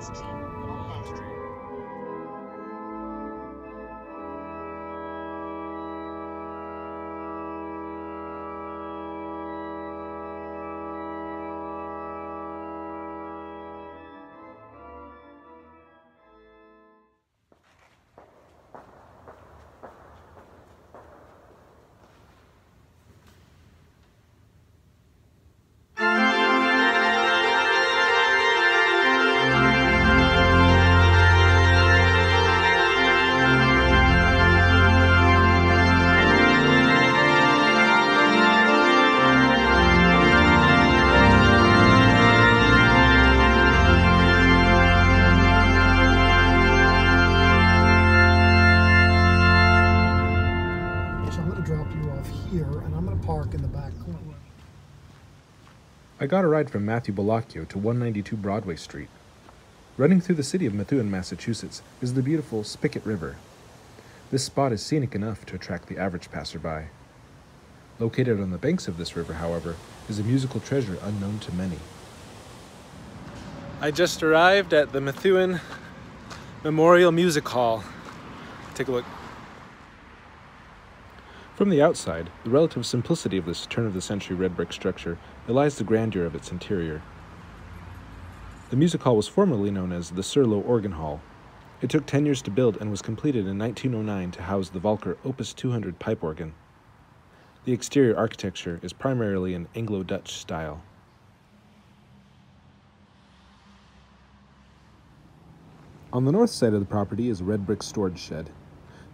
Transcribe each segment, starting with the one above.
So I got a ride from Matthew Bellocchio to 192 Broadway Street. Running through the city of Methuen, Massachusetts, is the beautiful Spicket River. This spot is scenic enough to attract the average passerby. Located on the banks of this river, however, is a musical treasure unknown to many. I just arrived at the Methuen Memorial Music Hall. Take a look. From the outside, the relative simplicity of this turn of the century red brick structure belies the grandeur of its interior. The music hall was formerly known as the Serlo Organ Hall. It took 10 years to build and was completed in 1909 to house the Walcker Opus 200 pipe organ. The exterior architecture is primarily in Anglo Dutch style. On the north side of the property is a red brick storage shed.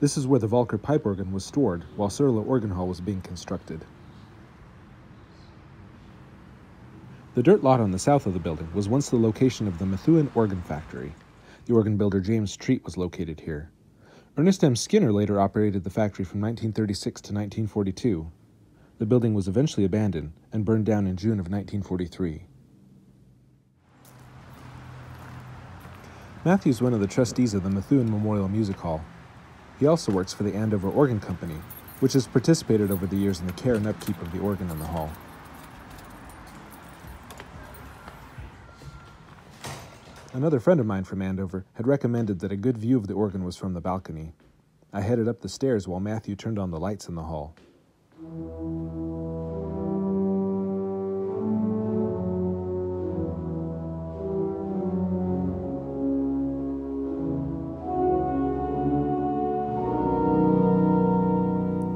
This is where the Walcker pipe organ was stored while Serlo Organ Hall was being constructed. The dirt lot on the south of the building was once the location of the Methuen Organ Factory. The organ builder James Treat was located here. Ernest M. Skinner later operated the factory from 1936 to 1942. The building was eventually abandoned and burned down in June of 1943. Matthew is one of the trustees of the Methuen Memorial Music Hall. He also works for the Andover Organ Company, which has participated over the years in the care and upkeep of the organ in the hall. Another friend of mine from Andover had recommended that a good view of the organ was from the balcony. I headed up the stairs while Matthew turned on the lights in the hall.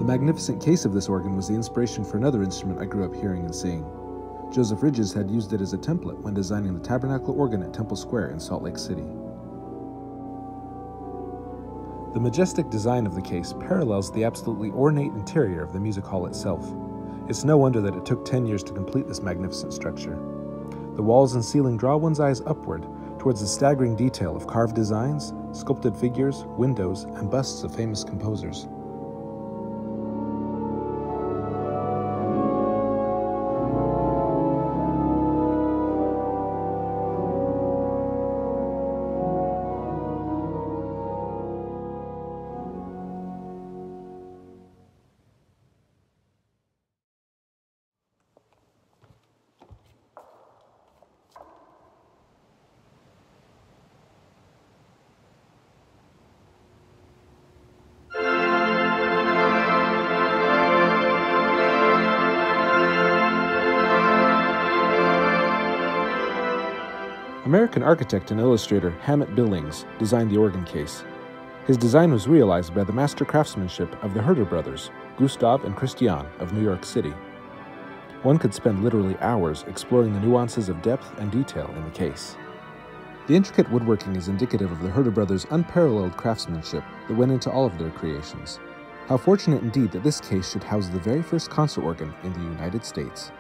Magnificent case of this organ was the inspiration for another instrument I grew up hearing and seeing. Joseph Ridges had used it as a template when designing the tabernacle organ at Temple Square in Salt Lake City. The majestic design of the case parallels the absolutely ornate interior of the music hall itself. It's no wonder that it took 10 years to complete this magnificent structure. The walls and ceiling draw one's eyes upward towards the staggering detail of carved designs, sculpted figures, windows, and busts of famous composers. American architect and illustrator Hammett Billings designed the organ case. His design was realized by the master craftsmanship of the Herter brothers, Gustav and Christian of New York City. One could spend literally hours exploring the nuances of depth and detail in the case. The intricate woodworking is indicative of the Herter brothers' unparalleled craftsmanship that went into all of their creations. How fortunate indeed that this case should house the very first concert organ in the United States.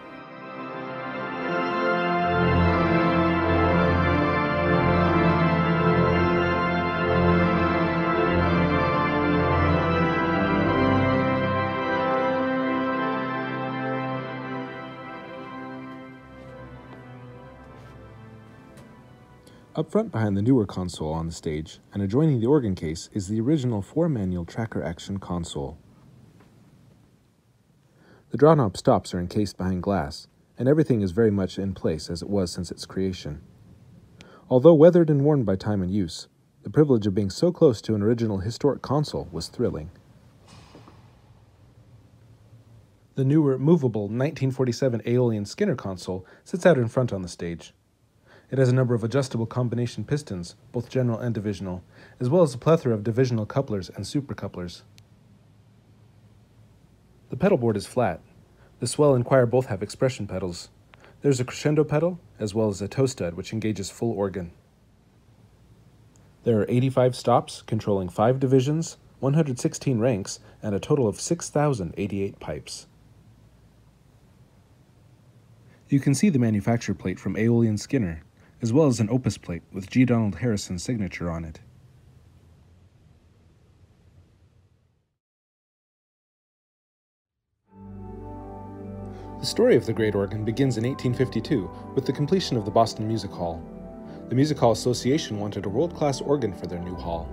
Up front behind the newer console on the stage and adjoining the organ case is the original four manual tracker action console. The draw knob stops are encased behind glass, and everything is very much in place as it was since its creation. Although weathered and worn by time and use, the privilege of being so close to an original historic console was thrilling. The newer, movable 1947 Aeolian Skinner console sits out in front on the stage. It has a number of adjustable combination pistons, both general and divisional, as well as a plethora of divisional couplers and supercouplers. The pedal board is flat. The swell and choir both have expression pedals. There's a crescendo pedal, as well as a toe stud, which engages full organ. There are 85 stops, controlling 5 divisions, 116 ranks, and a total of 6,088 pipes. You can see the manufacture plate from Aeolian Skinner, as well as an opus plate with G. Donald Harrison's signature on it. The story of the Great Organ begins in 1852 with the completion of the Boston Music Hall. The Music Hall Association wanted a world class organ for their new hall.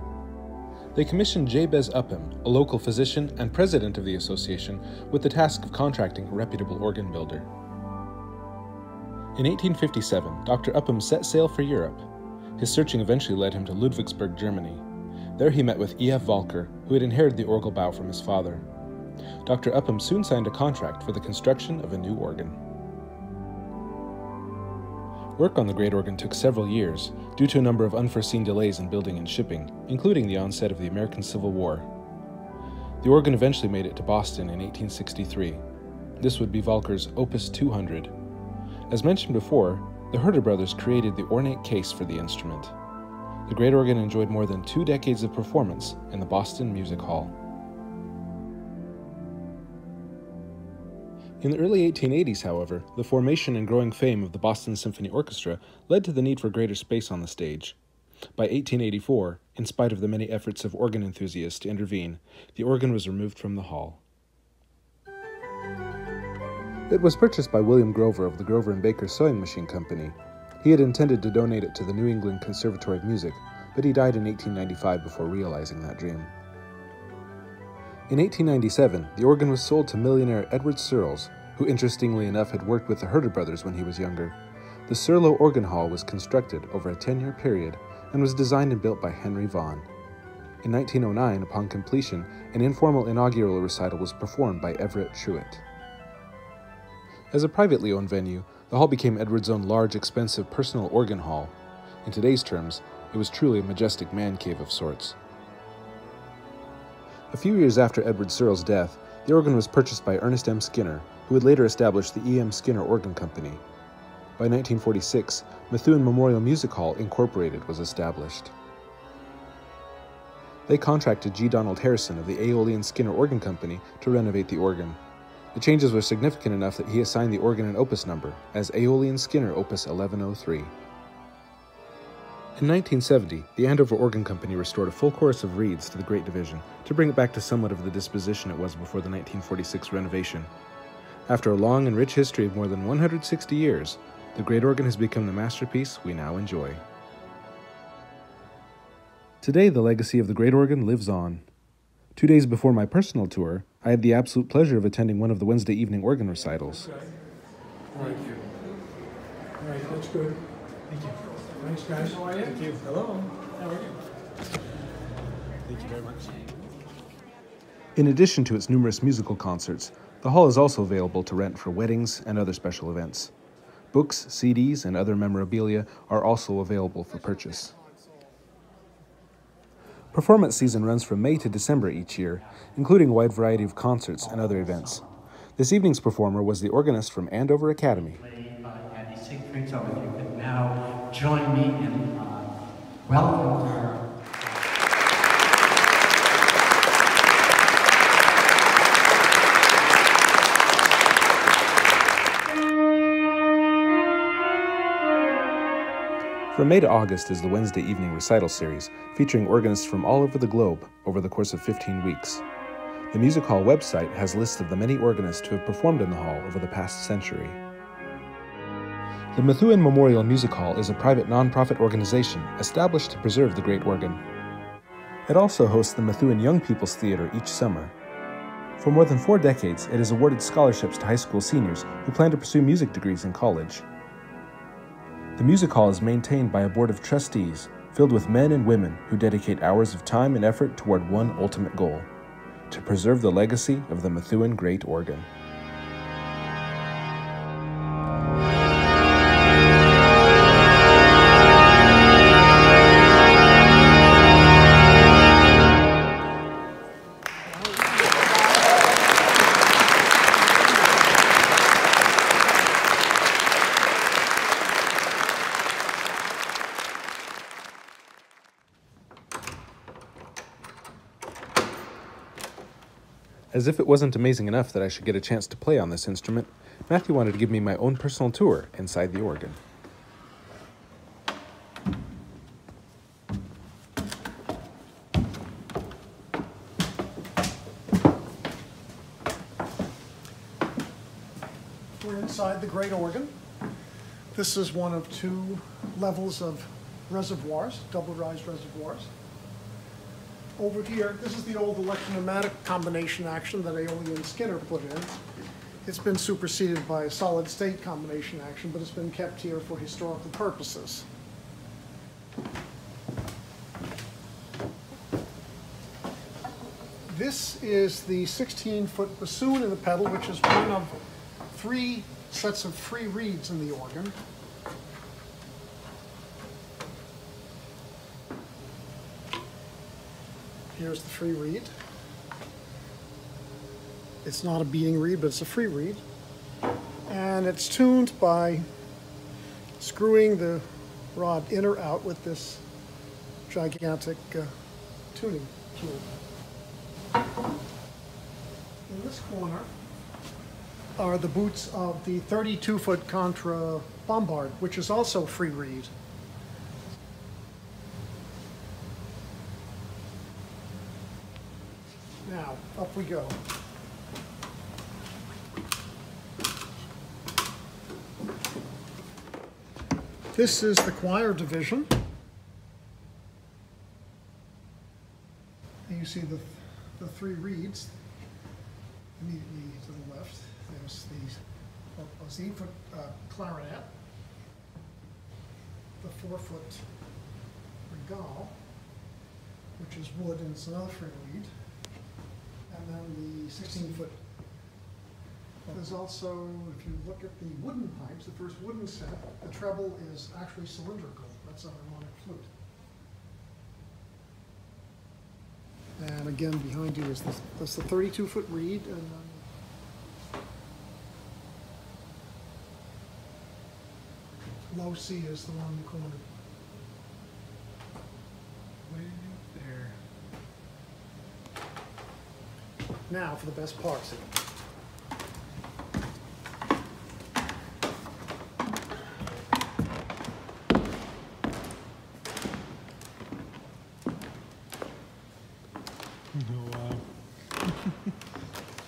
They commissioned Jabez Upham, a local physician and president of the association, with the task of contracting a reputable organ builder. In 1857, Dr. Upham set sail for Europe. His searching eventually led him to Ludwigsburg, Germany. There he met with E.F. Walcker, who had inherited the Orgelbau from his father. Dr. Upham soon signed a contract for the construction of a new organ. Work on the great organ took several years, due to a number of unforeseen delays in building and shipping, including the onset of the American Civil War. The organ eventually made it to Boston in 1863. This would be Walcker's Opus 200, as mentioned before, the Herter brothers created the ornate case for the instrument. The great organ enjoyed more than two decades of performance in the Boston Music Hall. In the early 1880s, however, the formation and growing fame of the Boston Symphony Orchestra led to the need for greater space on the stage. By 1884, in spite of the many efforts of organ enthusiasts to intervene, the organ was removed from the hall. It was purchased by William Grover of the Grover and Baker Sewing Machine Company. He had intended to donate it to the New England Conservatory of Music, but he died in 1895 before realizing that dream. In 1897, the organ was sold to millionaire Edward Searles, who interestingly enough had worked with the Herter brothers when he was younger. The Serlo Organ Hall was constructed over a 10 year period and was designed and built by Henry Vaughan. In 1909, upon completion, an informal inaugural recital was performed by Everett Truette. As a privately owned venue, the hall became Edward's own large, expensive personal organ hall. In today's terms, it was truly a majestic man cave of sorts. A few years after Edward Searle's death, the organ was purchased by Ernest M. Skinner, who would later establish the E. M. Skinner Organ Company. By 1946, Methuen Memorial Music Hall Incorporated was established. They contracted G. Donald Harrison of the Aeolian Skinner Organ Company to renovate the organ. The changes were significant enough that he assigned the organ an opus number as Aeolian Skinner Opus 1103. In 1970, the Andover Organ Company restored a full chorus of reeds to the Great Division to bring it back to somewhat of the disposition it was before the 1946 renovation. After a long and rich history of more than 160 years, the Great Organ has become the masterpiece we now enjoy. Today, the legacy of the Great Organ lives on. Two days before my personal tour, I had the absolute pleasure of attending one of the Wednesday evening organ recitals. Okay. All right. All right, that's good. Thank you. Thanks, guys. How are you? Thank you. Hello. How are you? Thank you very much. In addition to its numerous musical concerts, the hall is also available to rent for weddings and other special events. Books, CDs, and other memorabilia are also available for purchase. Performance season runs from May to December each year, including a wide variety of concerts and other events. This evening's performer was the organist from Andover Academy. Now join me in uh, welcome From May to August is the Wednesday evening recital series, featuring organists from all over the globe over the course of 15 weeks. The Music Hall website has lists of the many organists who have performed in the hall over the past century. The Methuen Memorial Music Hall is a private nonprofit organization established to preserve the great organ. It also hosts the Methuen Young People's Theater each summer. For more than four decades, it has awarded scholarships to high school seniors who plan to pursue music degrees in college. The music hall is maintained by a board of trustees filled with men and women who dedicate hours of time and effort toward one ultimate goal to preserve the legacy of the Methuen Great Organ. As if it wasn't amazing enough that I should get a chance to play on this instrument, Matthew wanted to give me my own personal tour inside the organ. We're inside the great organ. This is one of two levels of reservoirs, double-rise reservoirs. Over here, this is the old electro-pneumatic combination action that Aeolian Skinner put in. It's been superseded by a solid-state combination action, but it's been kept here for historical purposes. This is the 16-foot bassoon in the pedal, which is one of three sets of free reeds in the organ. Here's the free reed. It's not a beating reed, but it's a free reed. And it's tuned by screwing the rod in or out with this gigantic uh, tuning cube. In this corner are the boots of the 32-foot Contra Bombarde, which is also free reed. Now, we go. This is the choir division. And you see the, the three reeds immediately to the left. There's the, eight-foot uh, clarinet, the four-foot regal, which is wood and it's another free reed, and then the sixteen-foot. There's also, if you look at the wooden pipes, the first wooden set, the treble is actually cylindrical. That's a harmonic flute. And again, behind you is this, that's the thirty-two foot reed and then low C is the one in the corner. Way there. Now for the best parts.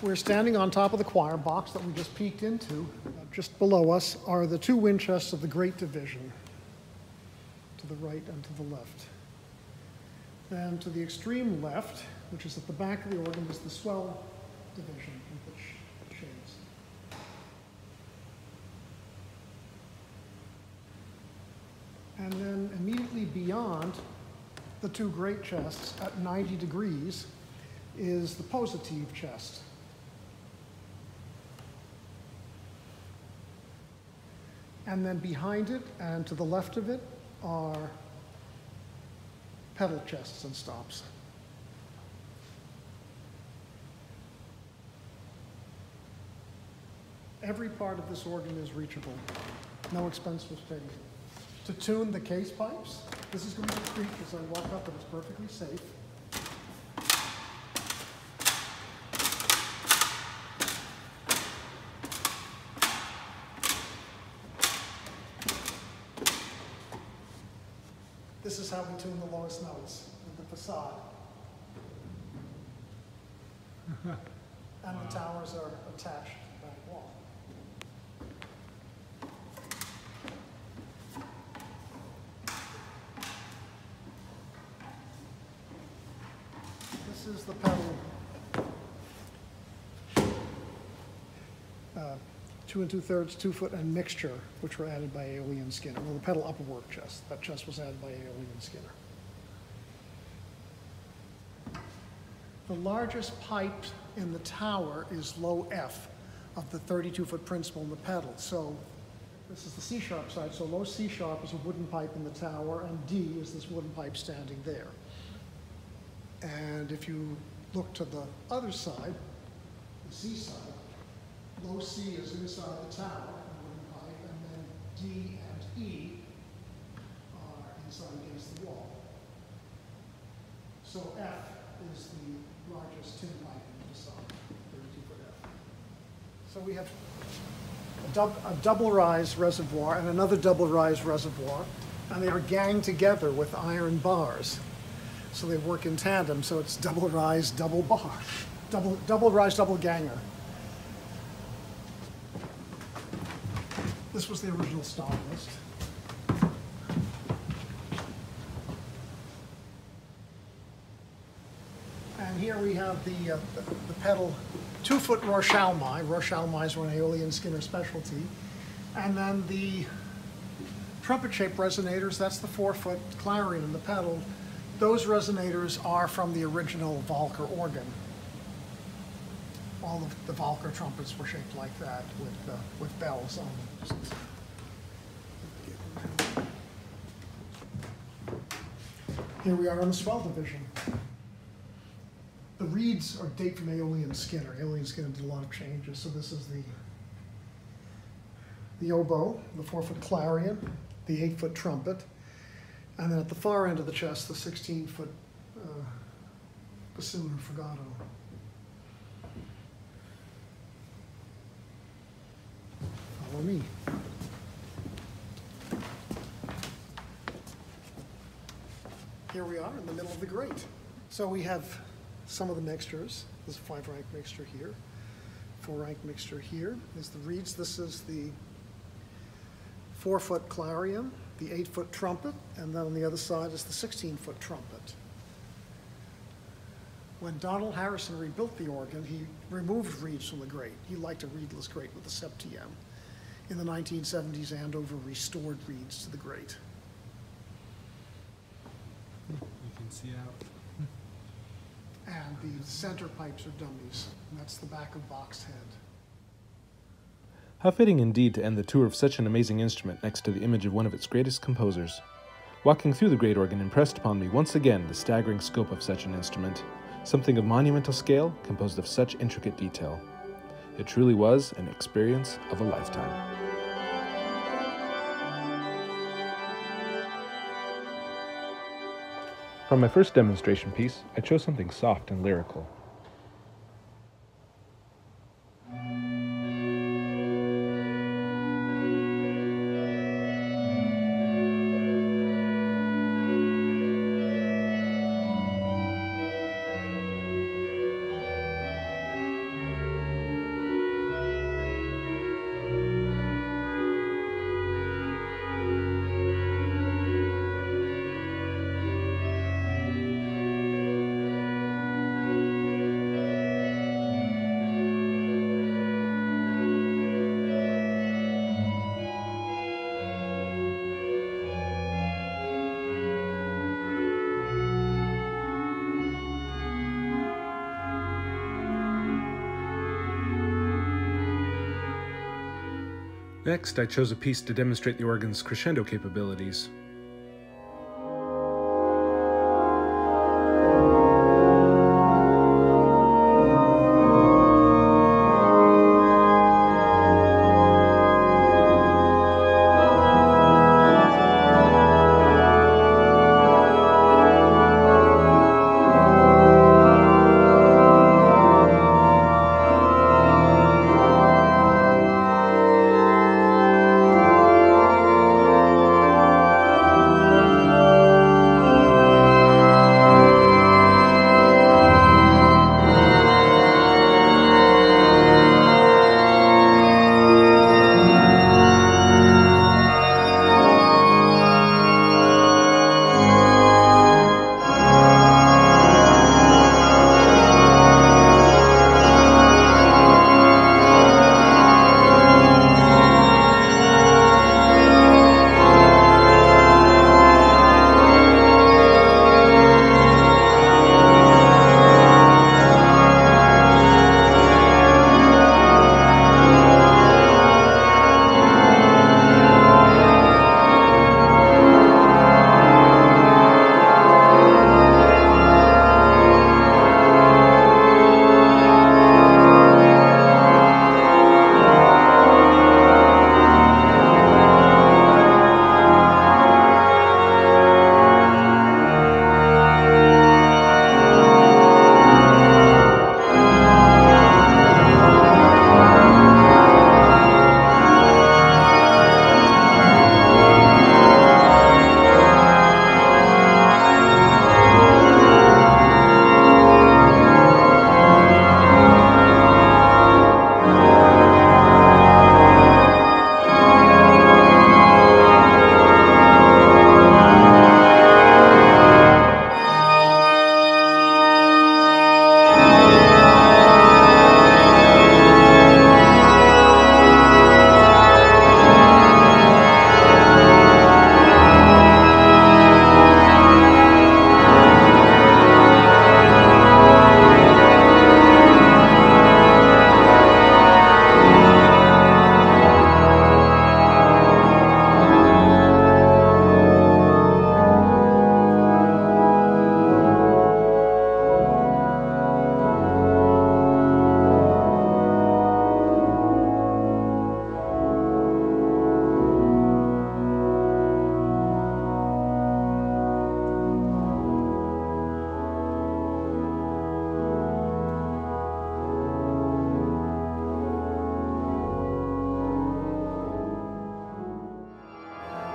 We're standing on top of the choir box that we just peeked into. Uh, Just below us are the two wind chests of the Great Division, to the right and to the left. And to the extreme left, which is at the back of the organ, is the swell division, which shades. And then immediately beyond the two great chests at 90 degrees is the positive chest. And then behind it and to the left of it are pedal chests and stops. Every part of this organ is reachable. No expense was paid. To tune the case pipes, this is going to creak as I walk up, but it's perfectly safe. This is how we tune the lowest notes with the facade. And the towers are attached This is the pedal. Uh, two and two-thirds, two-foot, and mixture, which were added by Aeolian Skinner. Well, the pedal upper work chest, that chest was added by Aeolian Skinner. The largest pipe in the tower is low F of the 32-foot principal in the pedal. So this is the C sharp side, so low C sharp is a wooden pipe in the tower, and D is this wooden pipe standing there. And if you look to the other side, the C side, low C is inside the tower, and then D and E are inside against the wall. So F is the largest tin pipe in the side, 32 foot F. So we have a, dub, a double rise reservoir and another double rise reservoir, and they are ganged together with iron bars. So they work in tandem, so it's double rise, double bar, double, double rise, double ganger. This was the original stock list. And here we have the, uh, the, the pedal two-foot Rohrschalmei. Rohrschalmeis were an Aeolian Skinner specialty. And then the trumpet-shaped resonators, that's the four-foot clarion in the pedal. Those resonators are from the original Walcker organ. All of the Walcker trumpets were shaped like that with, uh, with bells on them. Here we are on the swell division. The reeds are date from Aeolian Skinner. Aeolian Skinner did a lot of changes, so this is the the oboe, the four-foot clarion, the eight-foot trumpet, and then at the far end of the chest, the 16-foot uh, bassoon or. Follow me. Here we are in the middle of the great. So we have some of the mixtures. There's a five rank mixture here, four rank mixture here. There's the reeds. This is the four foot clarion, the eight foot trumpet, and then on the other side is the 16 foot trumpet. When Donald Harrison rebuilt the organ, he removed reeds from the great. He liked a reedless great with a septiem. In the 1970s, Andover restored reeds to the great. You can see out. And the center pipes are dummies. And that's the back of Bach's head. How fitting indeed to end the tour of such an amazing instrument next to the image of one of its greatest composers. Walking through the great organ impressed upon me once again the staggering scope of such an instrument, something of monumental scale composed of such intricate detail. It truly was an experience of a lifetime. For my first demonstration piece, I chose something soft and lyrical. Next, I chose a piece to demonstrate the organ's crescendo capabilities.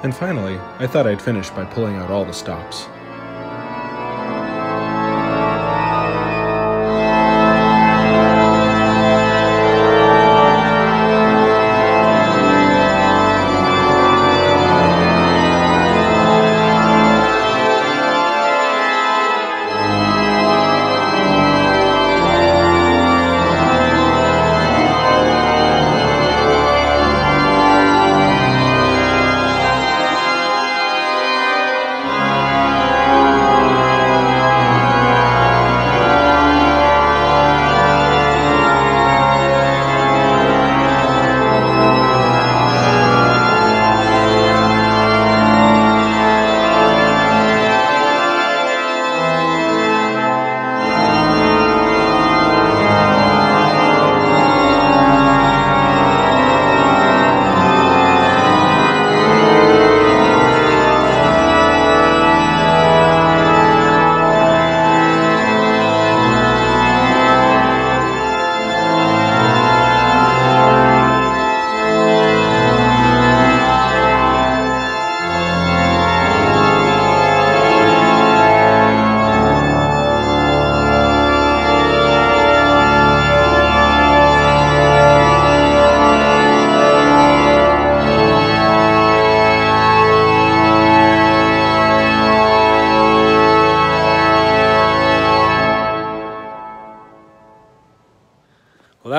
And finally, I thought I'd finish by pulling out all the stops.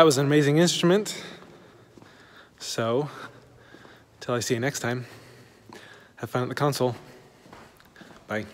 That was an amazing instrument. So, until I see you next time, have fun at the console. Bye.